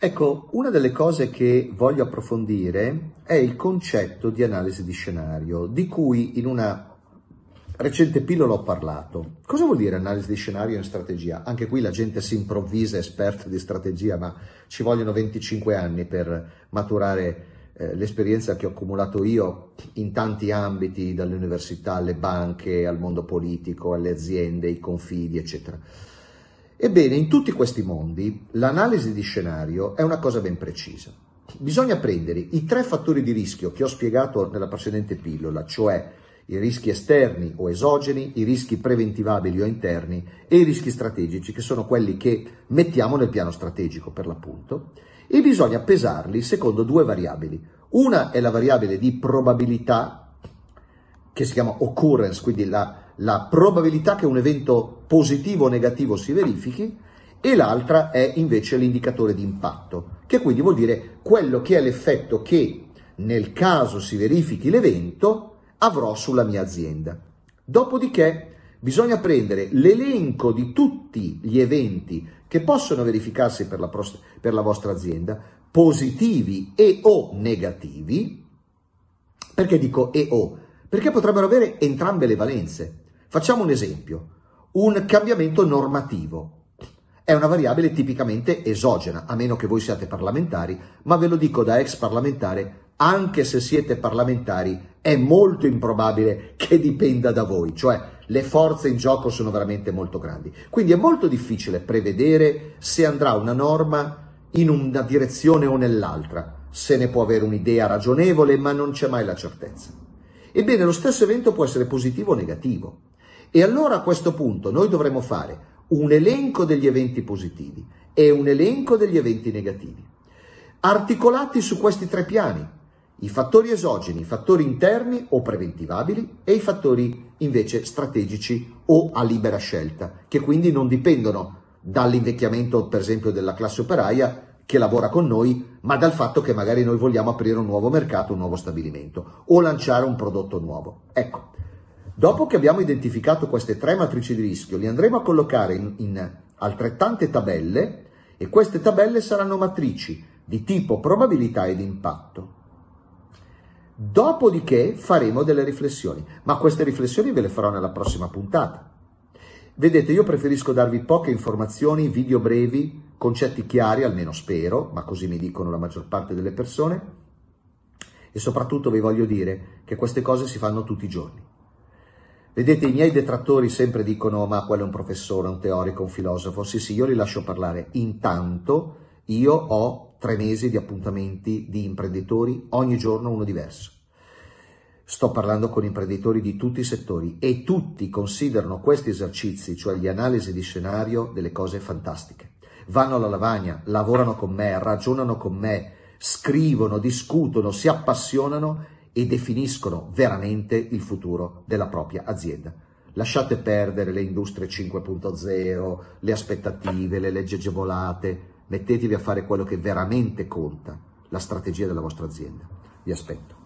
Ecco, una delle cose che voglio approfondire è il concetto di analisi di scenario, di cui in una recente pillola ho parlato. Cosa vuol dire analisi di scenario in strategia? Anche qui la gente si improvvisa esperta di strategia, ma ci vogliono 25 anni per maturare eh, l'esperienza che ho accumulato io in tanti ambiti, dalle università alle banche, al mondo politico, alle aziende, ai confidi, eccetera. Ebbene, in tutti questi mondi l'analisi di scenario è una cosa ben precisa. Bisogna prendere i tre fattori di rischio che ho spiegato nella precedente pillola, cioè i rischi esterni o esogeni, i rischi preventivabili o interni e i rischi strategici, che sono quelli che mettiamo nel piano strategico per l'appunto, e bisogna pesarli secondo due variabili. Una è la variabile di probabilità, che si chiama occurrence, quindi la la probabilità che un evento positivo o negativo si verifichi e l'altra è invece l'indicatore di impatto, che quindi vuol dire quello che è l'effetto che nel caso si verifichi l'evento avrò sulla mia azienda. Dopodiché bisogna prendere l'elenco di tutti gli eventi che possono verificarsi per la, per la vostra azienda, positivi e o negativi, perché dico e o? Perché potrebbero avere entrambe le valenze. Facciamo un esempio, un cambiamento normativo. È una variabile tipicamente esogena, a meno che voi siate parlamentari, ma ve lo dico da ex parlamentare, anche se siete parlamentari è molto improbabile che dipenda da voi, cioè le forze in gioco sono veramente molto grandi. Quindi è molto difficile prevedere se andrà una norma in una direzione o nell'altra. Se ne può avere un'idea ragionevole, ma non c'è mai la certezza. Ebbene, lo stesso evento può essere positivo o negativo. E allora a questo punto noi dovremo fare un elenco degli eventi positivi e un elenco degli eventi negativi, articolati su questi tre piani, i fattori esogeni, i fattori interni o preventivabili e i fattori invece strategici o a libera scelta, che quindi non dipendono dall'invecchiamento per esempio della classe operaia che lavora con noi, ma dal fatto che magari noi vogliamo aprire un nuovo mercato, un nuovo stabilimento o lanciare un prodotto nuovo. Ecco, Dopo che abbiamo identificato queste tre matrici di rischio, li andremo a collocare in, in altrettante tabelle e queste tabelle saranno matrici di tipo probabilità ed impatto. Dopodiché faremo delle riflessioni, ma queste riflessioni ve le farò nella prossima puntata. Vedete, io preferisco darvi poche informazioni, video brevi, concetti chiari, almeno spero, ma così mi dicono la maggior parte delle persone, e soprattutto vi voglio dire che queste cose si fanno tutti i giorni. Vedete, i miei detrattori sempre dicono ma quello è un professore, un teorico, un filosofo. Sì, sì, io li lascio parlare. Intanto io ho tre mesi di appuntamenti di imprenditori, ogni giorno uno diverso. Sto parlando con imprenditori di tutti i settori e tutti considerano questi esercizi, cioè gli analisi di scenario, delle cose fantastiche. Vanno alla lavagna, lavorano con me, ragionano con me, scrivono, discutono, si appassionano e definiscono veramente il futuro della propria azienda. Lasciate perdere le industrie 5.0, le aspettative, le leggi agevolate, mettetevi a fare quello che veramente conta, la strategia della vostra azienda. Vi aspetto.